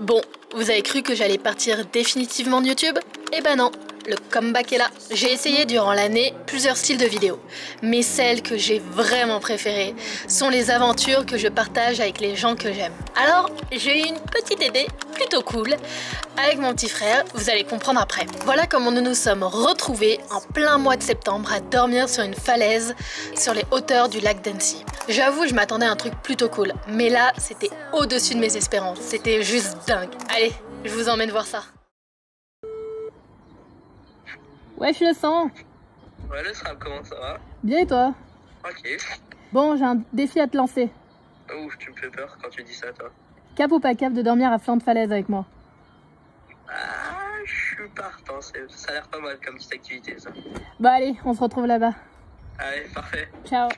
Bon, vous avez cru que j'allais partir définitivement de YouTube? Eh ben non, le comeback est là. J'ai essayé durant l'année plusieurs styles de vidéos, mais celles que j'ai vraiment préférées sont les aventures que je partage avec les gens que j'aime. Alors, j'ai eu une petite idée plutôt cool avec mon petit frère, vous allez comprendre après. Voilà comment nous nous sommes retrouvés en plein mois de septembre à dormir sur une falaise sur les hauteurs du lac d'Annecy. J'avoue, je m'attendais à un truc plutôt cool, mais là, c'était au-dessus de mes espérances. C'était juste dingue. Allez, je vous emmène voir ça. Ouais, je le sens. Ouais, le SRAM, comment ça va? Bien et toi? Ok. Bon, j'ai un défi à te lancer. Ouf, tu me fais peur quand tu dis ça, toi. Cap ou pas cap de dormir à flanc de falaise avec moi? Ah, je suis partant. Ça a l'air pas mal comme petite activité, ça. Bah allez, on se retrouve là-bas. Allez, parfait. Ciao.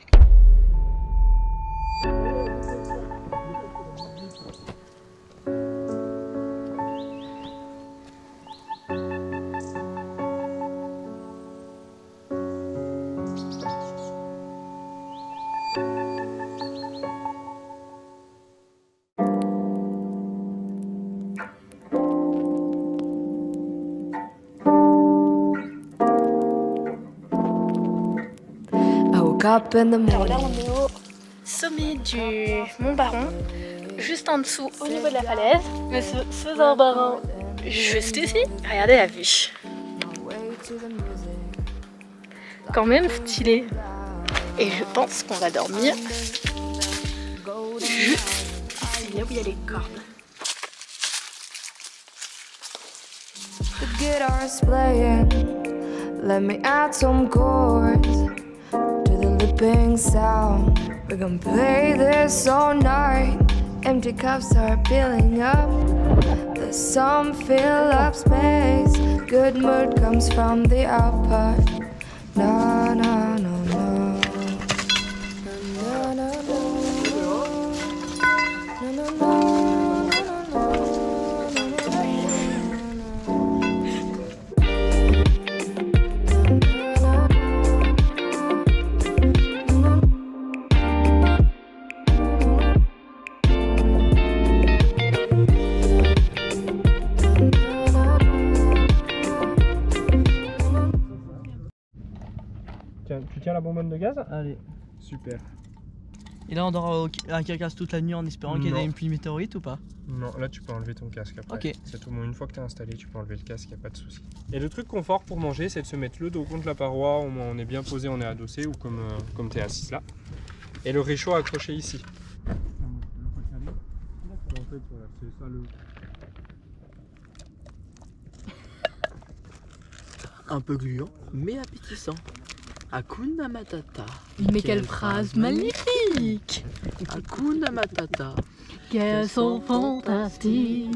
Up in the Alors là, on est au sommet du Mont Baron, juste en dessous, au niveau de la falaise. Mais ce, ce un baron, juste ici. Regardez la vue. Quand même stylé. Et je pense qu'on va dormir juste ici, là où il y a les cordes. The guitar's playing. Let me add some chords looping sound. We're gonna play this all night. Empty cups are filling up. The sun fill up space. Good mood comes from the output. No, no, no, la bonbonne de gaz Allez. Super. Et là, on dort à Carcasse toute la nuit en espérant qu'il y ait Non. une pluie météorite ou pas? Non, là tu peux enlever ton casque après. Ok. C'est tout bon. Une fois que tu es installé, tu peux enlever le casque, y a pas de souci. Et le truc confort pour manger, c'est de se mettre le dos contre la paroi, au moins on est bien posé, on est adossé ou comme, euh, comme tu es assis là. Et le réchaud accroché ici. En fait, voilà, c'est ça le. Un peu gluant, mais appétissant. Hakuna Matata. Mais quelle phrase magnifique. Hakuna Matata. Qu'elles sont fantastiques.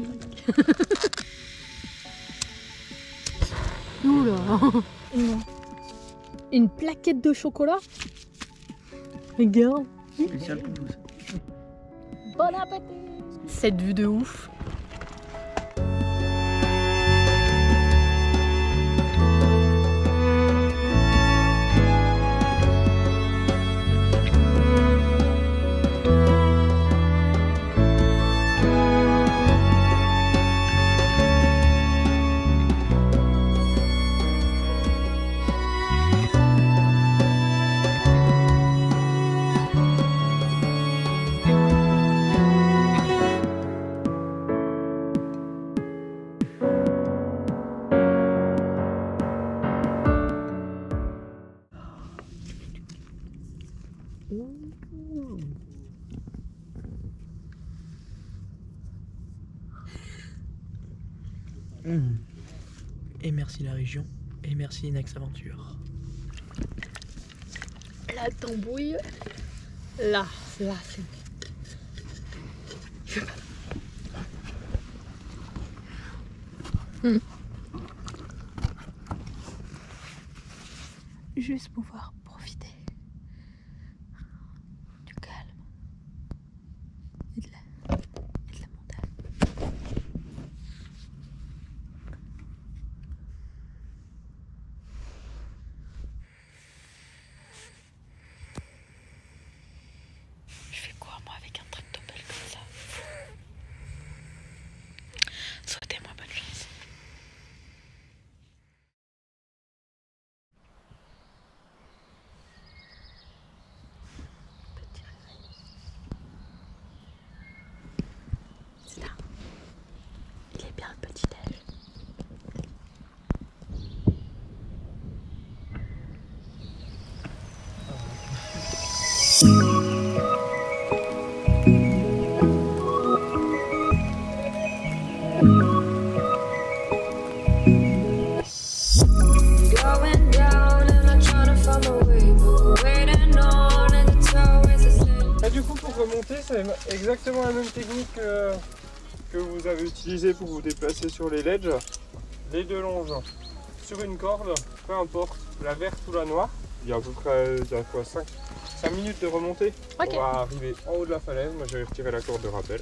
Oula Une, une plaquette de chocolat. Regarde. Bon appétit. Cette vue de ouf Mmh. Et merci la région. Et merci Inax Aventure. La tambouille Là, là, c'est Hmm. Juste pouvoir profiter Du coup pour remonter c'est exactement la même technique euh, que, vous avez utilisée pour vous déplacer sur les ledges. Les deux longes sur une corde, peu importe, la verte ou la noire. Il y a à peu près il 5, minutes de remontée. Okay. On va arriver en haut de la falaise. Moi, j'avais retiré la corde de rappel.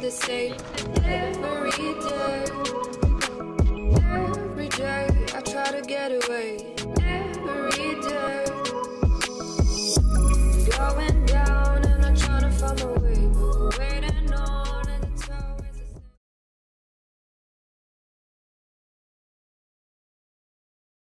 the same. Every day. Every day I try to get away.